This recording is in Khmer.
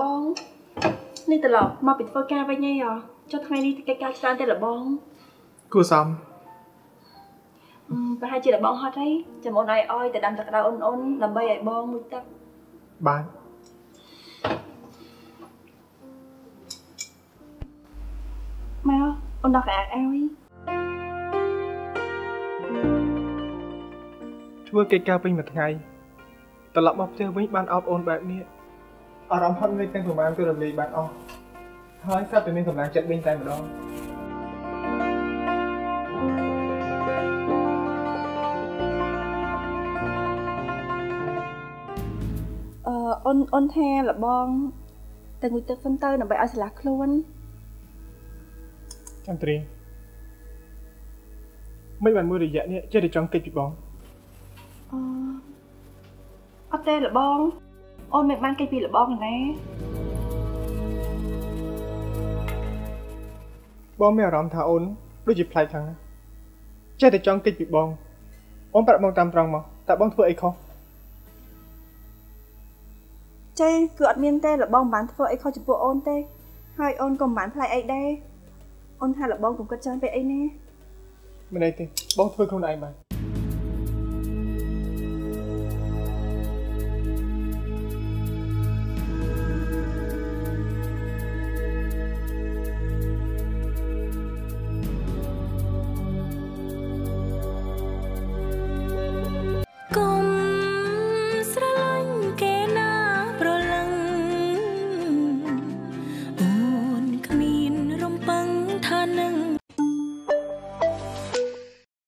បងនេះត្រឡប់មកពីធ្វើការវិញហីអ្ហ៎ចុះថ្ងៃនេះកិច្ចការច្រើនទេលបងគួរសមអឺប្រហែលជាលបងហត់ហីចាំអូនឲ្យអោយទៅដាំទឹកក្តៅអូនអូនដើម្បីឲ្យបងមួយទឹកបាទមកអូនដល់កៅអៅឲ្យធ្វើកិច្ចការពេញមួយថ្ងៃត្រឡប់មកផ្ទះវិញបានអបអូនបែបនេះ អារម្មណ៍ហត់នឿយទាំងប្រមាណគឺរំលាយបានអស់ហើយស្រាប់តែមានកម្លាំងចិត្តវិញតែម្ដងអឺអូនអូនថាលបងទៅងូតទឹកសិនទៅដើម្បីឲ្យឆ្លាស់ខ្លួនចន្ទ្រីមិនបានមួយរយៈនេះចេះតែចង់កិច្ចពីបងអឺអត់ទេលបង អូនមិនបានកិច្ចពីលបងណាបងមានអារម្មណ៍ថាអូនដូចជាប្លែកខាងណាចេះតែចង់កិច្ចពីបងអូនប្រាប់បងតាមត្រង់មកតើបងធ្វើអីខុសចេះគឺអត់មានទេលបងមិនបានធ្វើអីខុសចំពោះអូនទេ ហើយអូនក៏មិនបានផ្លែកអីដែរអូនថាលបងកុំគិតច្រើនពេកអីណាមិនអីទេបងធ្វើខ្លួនឯងបាន